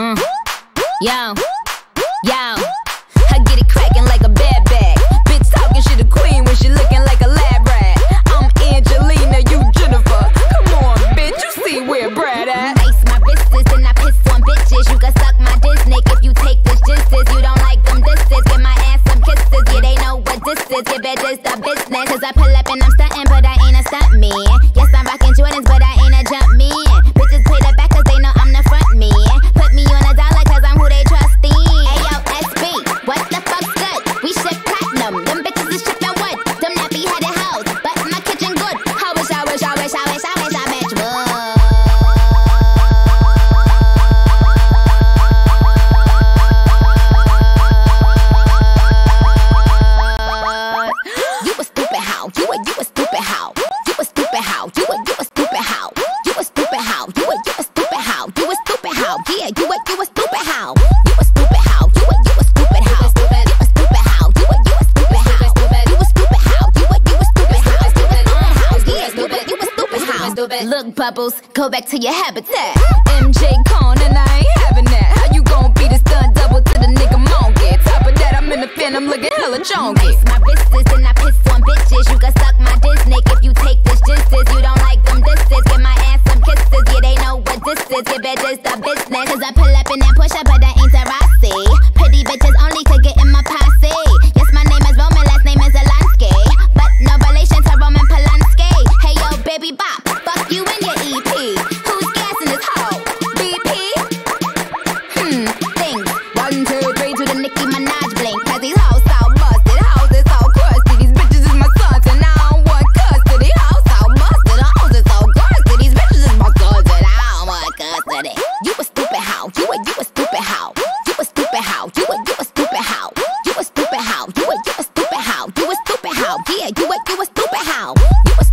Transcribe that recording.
Mm. Yo, yo. You a stupid hoe. You a stupid hoe. You a you a stupid hoe. You a stupid hoe. You a you a stupid hoe. You a stupid hoe. Yeah, you a you a stupid hoe. You a stupid hoe. You a you a stupid hoe. You a stupid hoe. You a you a stupid hoe. You a stupid hoe. You a you a stupid hoe. Yeah, stupid. You a stupid hoe. Look, Bubbles, go back to your habitat. MJ Con and I ain't having that. How you gon' be wrists and I piss on bitches. You can suck my dick if you take this justice. You don't like them disses, give my ass some kisses. Yeah, they know what this is. Give this the business. Cause I pull up and then push up, but I you a stupid how. You a